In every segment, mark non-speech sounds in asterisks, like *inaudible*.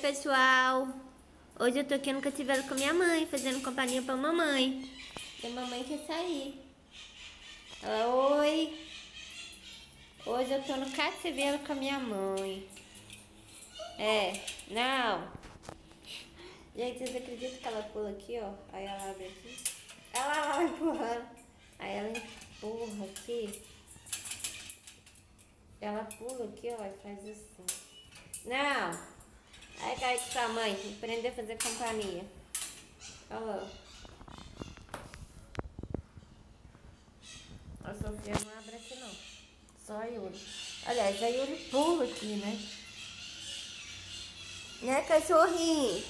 Pessoal! Hoje eu tô aqui no cativeiro com minha mãe, fazendo companhia pra mamãe. E a mamãe quer sair. Ela, oi! Hoje eu tô no cativeiro com a minha mãe. É, não! Gente, vocês acreditam que ela pula aqui, ó? Aí ela abre aqui. Ela vai empurrando. Aí ela empurra aqui. Ela pula aqui, ó, e faz assim. Não! Aí cai com sua mãe, aprender a fazer companhia. Olha lá. A Sofia não abre aqui não. Só a Yuri. Aliás, a Yuri pula aqui, né? Né, cachorrinho?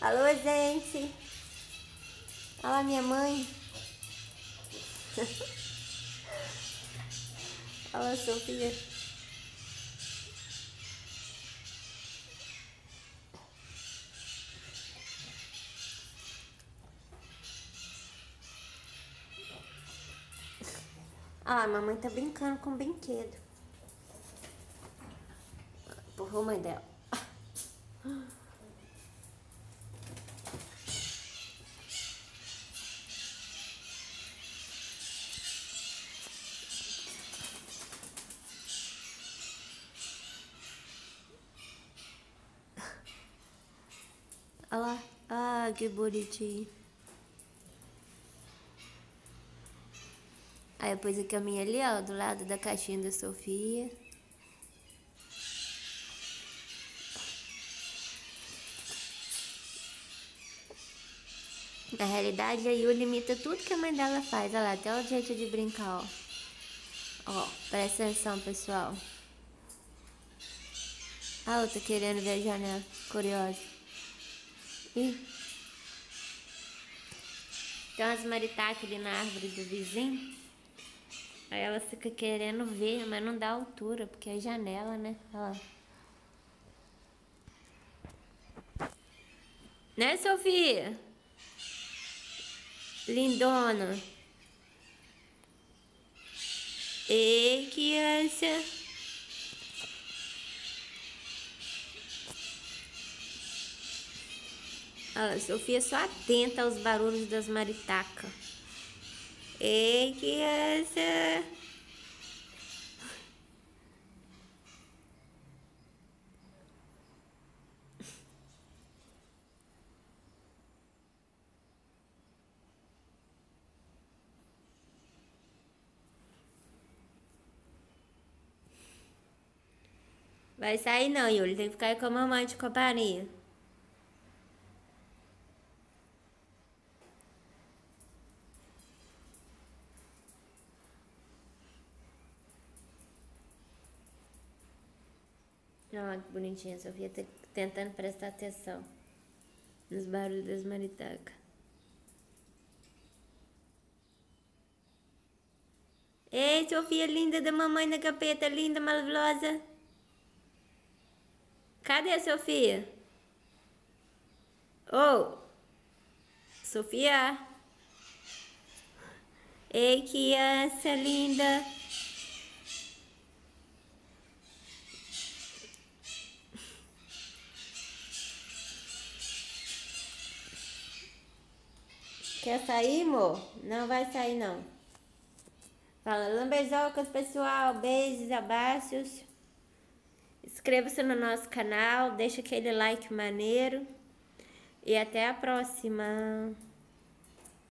Alô, gente. Olha lá minha mãe. *laughs* Olha lá, Sofia. Ah, mamãe tá brincando com brinquedo. Empurrou a mãe dela. Olha lá. Ah, que bonitinho. Aí eu pus a caminha ali, ó, do lado da caixinha da Sofia. Na realidade, a Yu limita tudo que a mãe dela faz. Olha lá, até o jeito de brincar, ó. Ó, presta atenção, pessoal. A outra querendo ver a janela, curiosa. Ih. Tem umas maritacas ali na árvore do vizinho. Aí ela fica querendo ver, mas não dá altura, porque é janela, né? Lá. Né, Sofia? Lindona. Ei, criança. Olha, Sofia só atenta aos barulhos das maritacas. Ei, criança! Vai sair não, Yuli. Tem que ficar com a mamãe de companhia. Olha que bonitinha, a Sofia tá tentando prestar atenção nos barulhos das maritacas. Ei, Sofia linda da mamãe da capeta, linda, maravilhosa. Cadê a Sofia? Oh! Sofia! Ei, criança linda! Quer sair, amor? Não vai sair, não. Fala, lambezocas, pessoal. Beijos, abraços. Inscreva-se no nosso canal. Deixa aquele like maneiro. E até a próxima.